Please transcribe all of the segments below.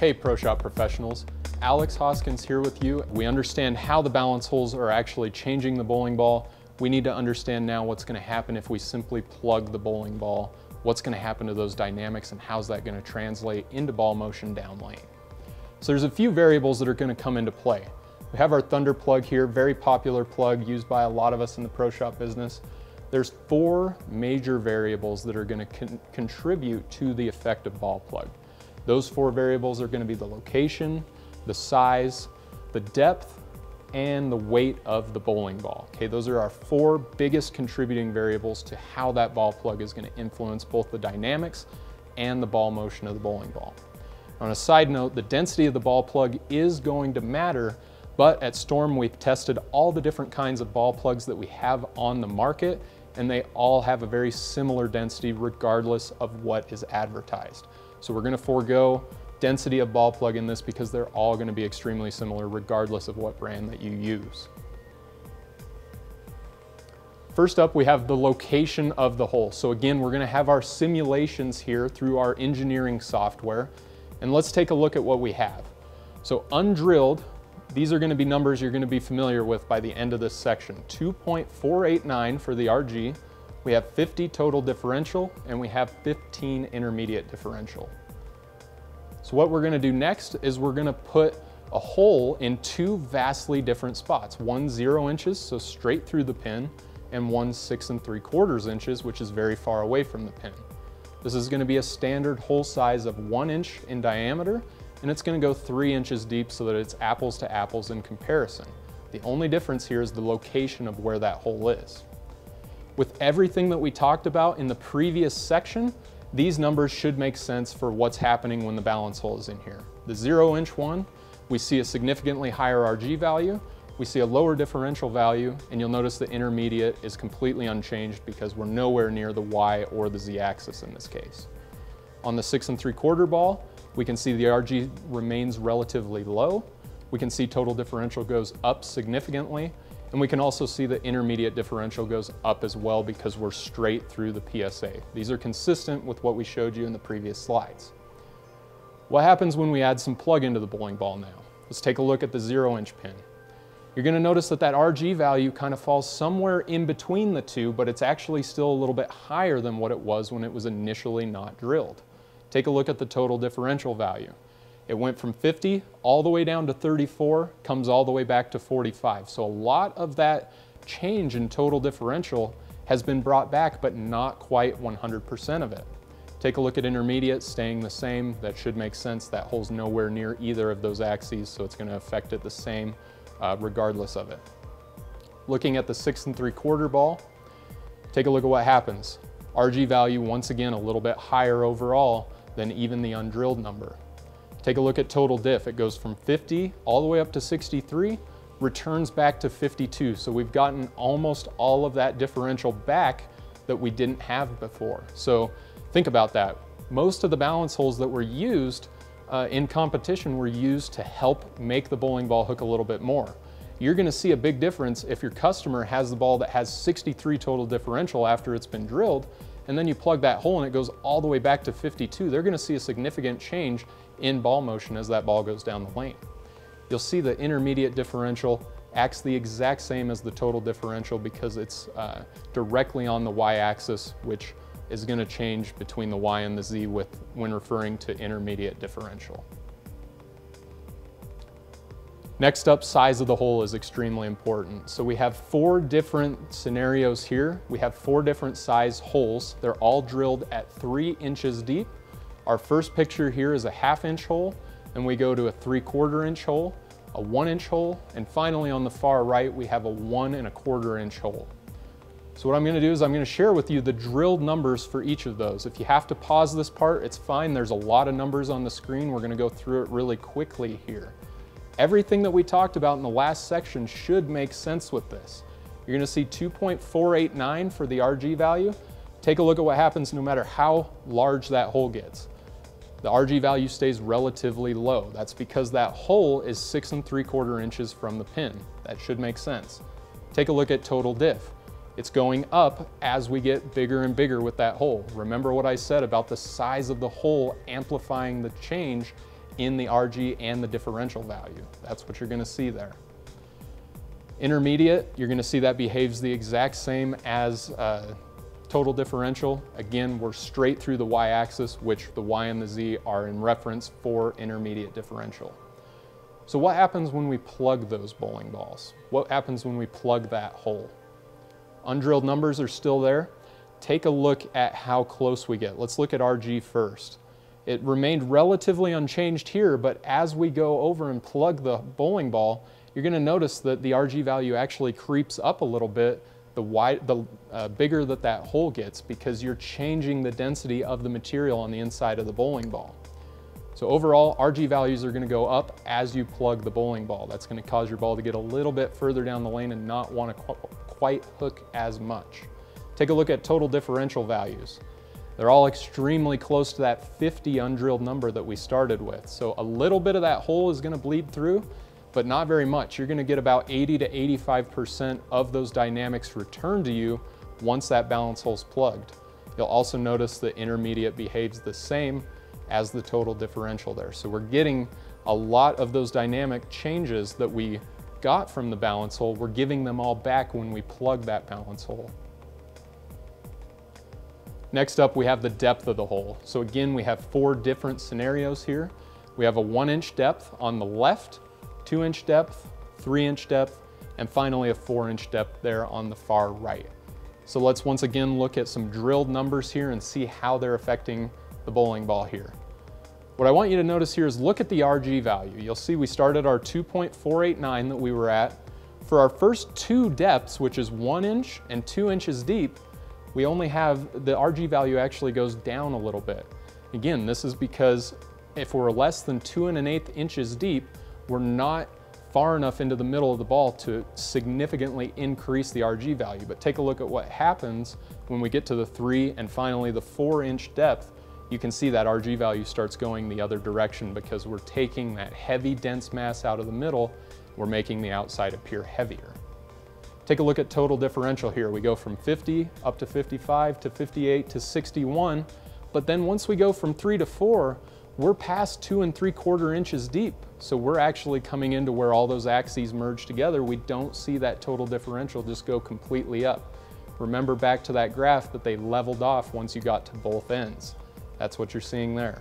Hey Pro Shop professionals, Alex Hoskins here with you. We understand how the balance holes are actually changing the bowling ball. We need to understand now what's gonna happen if we simply plug the bowling ball. What's gonna happen to those dynamics and how's that gonna translate into ball motion down lane. So there's a few variables that are gonna come into play. We have our Thunder plug here, very popular plug used by a lot of us in the Pro Shop business. There's four major variables that are gonna con contribute to the effect of ball plug. Those four variables are gonna be the location, the size, the depth, and the weight of the bowling ball. Okay, those are our four biggest contributing variables to how that ball plug is gonna influence both the dynamics and the ball motion of the bowling ball. On a side note, the density of the ball plug is going to matter, but at Storm we've tested all the different kinds of ball plugs that we have on the market and they all have a very similar density regardless of what is advertised. So we're gonna forego density of ball plug in this because they're all gonna be extremely similar regardless of what brand that you use. First up, we have the location of the hole. So again, we're gonna have our simulations here through our engineering software. And let's take a look at what we have. So undrilled, these are gonna be numbers you're gonna be familiar with by the end of this section. 2.489 for the RG, we have 50 total differential, and we have 15 intermediate differential. So what we're gonna do next is we're gonna put a hole in two vastly different spots. One zero inches, so straight through the pin, and one six and three quarters inches, which is very far away from the pin. This is gonna be a standard hole size of one inch in diameter and it's gonna go three inches deep so that it's apples to apples in comparison. The only difference here is the location of where that hole is. With everything that we talked about in the previous section, these numbers should make sense for what's happening when the balance hole is in here. The zero inch one, we see a significantly higher RG value, we see a lower differential value, and you'll notice the intermediate is completely unchanged because we're nowhere near the Y or the Z axis in this case. On the six and three quarter ball, we can see the RG remains relatively low. We can see total differential goes up significantly. And we can also see the intermediate differential goes up as well because we're straight through the PSA. These are consistent with what we showed you in the previous slides. What happens when we add some plug into the bowling ball now? Let's take a look at the zero inch pin. You're gonna notice that that RG value kind of falls somewhere in between the two, but it's actually still a little bit higher than what it was when it was initially not drilled. Take a look at the total differential value. It went from 50 all the way down to 34, comes all the way back to 45. So a lot of that change in total differential has been brought back, but not quite 100% of it. Take a look at intermediate, staying the same. That should make sense. That hole's nowhere near either of those axes, so it's gonna affect it the same uh, regardless of it. Looking at the six and three quarter ball, take a look at what happens. RG value, once again, a little bit higher overall, than even the undrilled number. Take a look at total diff. It goes from 50 all the way up to 63, returns back to 52. So we've gotten almost all of that differential back that we didn't have before. So think about that. Most of the balance holes that were used uh, in competition were used to help make the bowling ball hook a little bit more. You're gonna see a big difference if your customer has the ball that has 63 total differential after it's been drilled and then you plug that hole and it goes all the way back to 52, they're gonna see a significant change in ball motion as that ball goes down the lane. You'll see the intermediate differential acts the exact same as the total differential because it's uh, directly on the y-axis, which is gonna change between the y and the z with, when referring to intermediate differential. Next up, size of the hole is extremely important. So we have four different scenarios here. We have four different size holes. They're all drilled at three inches deep. Our first picture here is a half inch hole, then we go to a three quarter inch hole, a one inch hole, and finally on the far right, we have a one and a quarter inch hole. So what I'm gonna do is I'm gonna share with you the drilled numbers for each of those. If you have to pause this part, it's fine. There's a lot of numbers on the screen. We're gonna go through it really quickly here. Everything that we talked about in the last section should make sense with this. You're gonna see 2.489 for the RG value. Take a look at what happens no matter how large that hole gets. The RG value stays relatively low. That's because that hole is six and three quarter inches from the pin. That should make sense. Take a look at total diff. It's going up as we get bigger and bigger with that hole. Remember what I said about the size of the hole amplifying the change in the RG and the differential value. That's what you're gonna see there. Intermediate, you're gonna see that behaves the exact same as uh, total differential. Again, we're straight through the y-axis, which the y and the z are in reference for intermediate differential. So what happens when we plug those bowling balls? What happens when we plug that hole? Undrilled numbers are still there. Take a look at how close we get. Let's look at RG first. It remained relatively unchanged here, but as we go over and plug the bowling ball, you're gonna notice that the RG value actually creeps up a little bit the, wide, the uh, bigger that that hole gets because you're changing the density of the material on the inside of the bowling ball. So overall, RG values are gonna go up as you plug the bowling ball. That's gonna cause your ball to get a little bit further down the lane and not wanna qu quite hook as much. Take a look at total differential values. They're all extremely close to that 50 undrilled number that we started with. So a little bit of that hole is gonna bleed through, but not very much. You're gonna get about 80 to 85% of those dynamics returned to you once that balance hole's plugged. You'll also notice the intermediate behaves the same as the total differential there. So we're getting a lot of those dynamic changes that we got from the balance hole, we're giving them all back when we plug that balance hole. Next up, we have the depth of the hole. So again, we have four different scenarios here. We have a one inch depth on the left, two inch depth, three inch depth, and finally a four inch depth there on the far right. So let's once again look at some drilled numbers here and see how they're affecting the bowling ball here. What I want you to notice here is look at the RG value. You'll see we started our 2.489 that we were at. For our first two depths, which is one inch and two inches deep, we only have, the RG value actually goes down a little bit. Again, this is because if we're less than two and an eighth inches deep, we're not far enough into the middle of the ball to significantly increase the RG value. But take a look at what happens when we get to the three and finally the four inch depth. You can see that RG value starts going the other direction because we're taking that heavy dense mass out of the middle, we're making the outside appear heavier. Take a look at total differential here. We go from 50 up to 55 to 58 to 61, but then once we go from three to four, we're past two and three quarter inches deep. So we're actually coming into where all those axes merge together. We don't see that total differential just go completely up. Remember back to that graph that they leveled off once you got to both ends. That's what you're seeing there.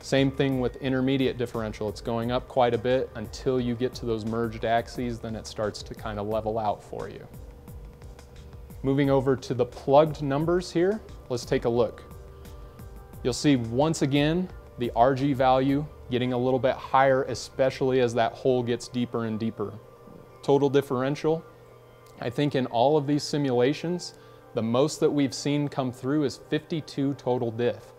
Same thing with intermediate differential. It's going up quite a bit until you get to those merged axes, then it starts to kind of level out for you. Moving over to the plugged numbers here, let's take a look. You'll see once again, the RG value getting a little bit higher, especially as that hole gets deeper and deeper. Total differential, I think in all of these simulations, the most that we've seen come through is 52 total diff.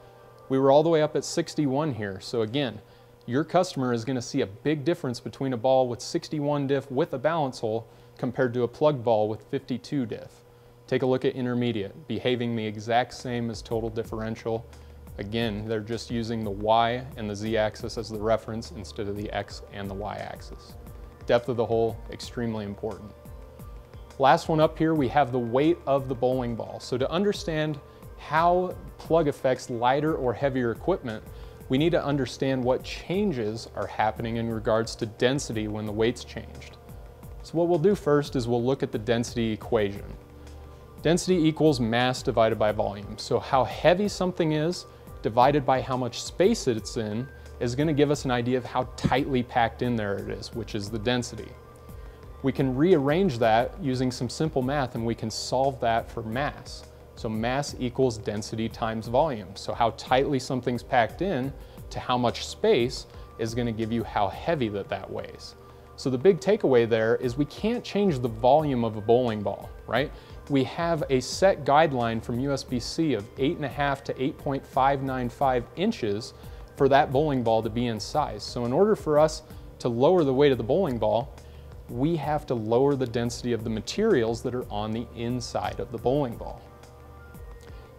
We were all the way up at 61 here. So again, your customer is gonna see a big difference between a ball with 61 diff with a balance hole compared to a plug ball with 52 diff. Take a look at intermediate, behaving the exact same as total differential. Again, they're just using the Y and the Z axis as the reference instead of the X and the Y axis. Depth of the hole, extremely important. Last one up here, we have the weight of the bowling ball. So to understand how plug affects lighter or heavier equipment, we need to understand what changes are happening in regards to density when the weight's changed. So what we'll do first is we'll look at the density equation. Density equals mass divided by volume. So how heavy something is divided by how much space it's in is gonna give us an idea of how tightly packed in there it is, which is the density. We can rearrange that using some simple math and we can solve that for mass. So mass equals density times volume. So how tightly something's packed in to how much space is gonna give you how heavy that that weighs. So the big takeaway there is we can't change the volume of a bowling ball, right? We have a set guideline from USBC of 8.5 to 8.595 inches for that bowling ball to be in size. So in order for us to lower the weight of the bowling ball, we have to lower the density of the materials that are on the inside of the bowling ball.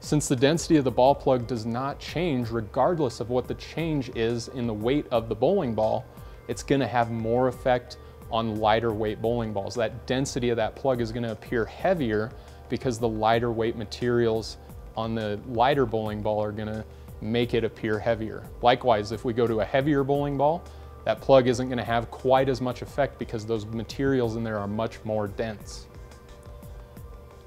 Since the density of the ball plug does not change regardless of what the change is in the weight of the bowling ball, it's gonna have more effect on lighter weight bowling balls. That density of that plug is gonna appear heavier because the lighter weight materials on the lighter bowling ball are gonna make it appear heavier. Likewise, if we go to a heavier bowling ball, that plug isn't gonna have quite as much effect because those materials in there are much more dense.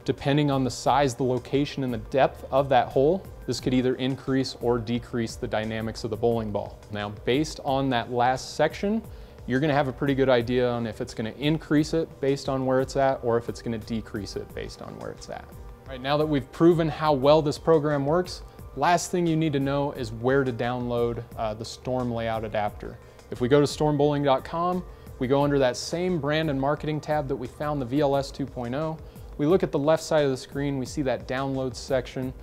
Depending on the size, the location, and the depth of that hole, this could either increase or decrease the dynamics of the bowling ball. Now, based on that last section, you're gonna have a pretty good idea on if it's gonna increase it based on where it's at or if it's gonna decrease it based on where it's at. All right, now that we've proven how well this program works, last thing you need to know is where to download uh, the Storm Layout Adapter. If we go to stormbowling.com, we go under that same brand and marketing tab that we found the VLS 2.0, we look at the left side of the screen, we see that download section.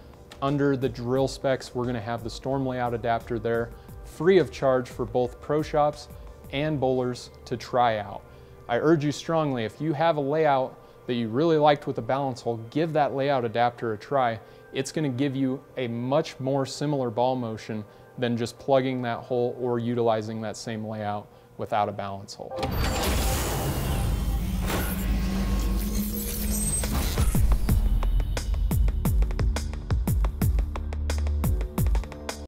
Under the drill specs, we're gonna have the storm layout adapter there, free of charge for both pro shops and bowlers to try out. I urge you strongly, if you have a layout that you really liked with a balance hole, give that layout adapter a try. It's gonna give you a much more similar ball motion than just plugging that hole or utilizing that same layout without a balance hole.